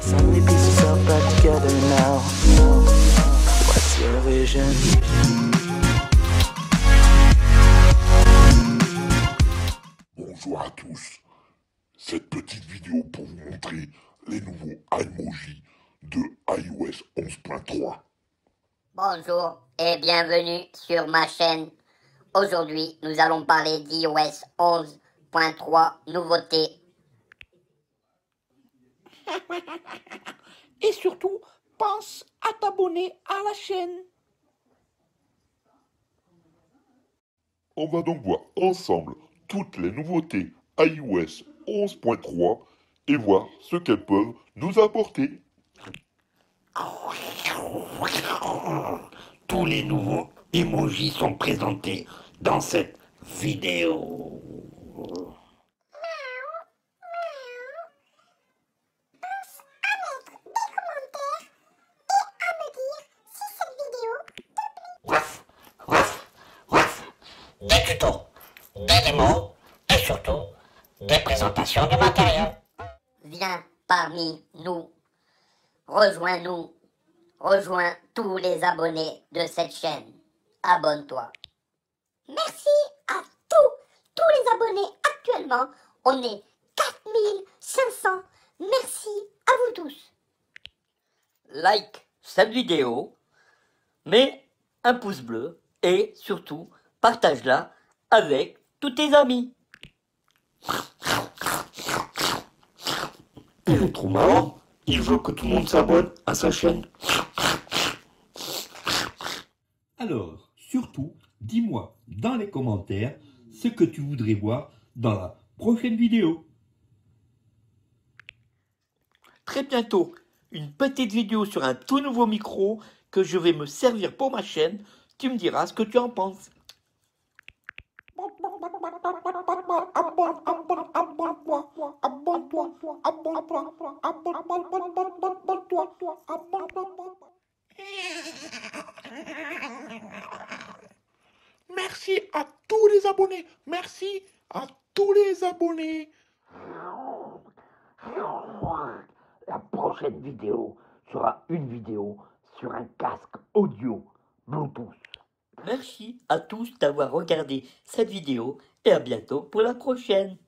Suddenly pieces are back together now. What's your vision? Bonjour à tous. Cette petite vidéo pour vous montrer les nouveaux emojis de iOS 11.3. Bonjour et bienvenue sur ma chaîne. Aujourd'hui, nous allons parler d'iOS 11.3 nouveautés. Et surtout, pense à t'abonner à la chaîne. On va donc voir ensemble toutes les nouveautés iOS 11.3 et voir ce qu'elles peuvent nous apporter. Tous les nouveaux emojis sont présentés dans cette vidéo. Des tutos, des démos et surtout des présentations de matériel. Viens parmi nous. Rejoins-nous. Rejoins tous les abonnés de cette chaîne. Abonne-toi. Merci à tous, tous les abonnés actuellement. On est 4500. Merci à vous tous. like cette vidéo, mets un pouce bleu et surtout partage-la avec tous tes amis. Il est trop marrant. Il veut que tout le monde s'abonne à sa chaîne. Alors, surtout, dis-moi dans les commentaires ce que tu voudrais voir dans la prochaine vidéo. Très bientôt, une petite vidéo sur un tout nouveau micro que je vais me servir pour ma chaîne. Tu me diras ce que tu en penses. Merci à tous les abonnés. Merci à tous les abonnés. La prochaine vidéo sera une vidéo sur un casque audio Bluetooth. Merci à tous d'avoir regardé cette vidéo et à bientôt pour la prochaine.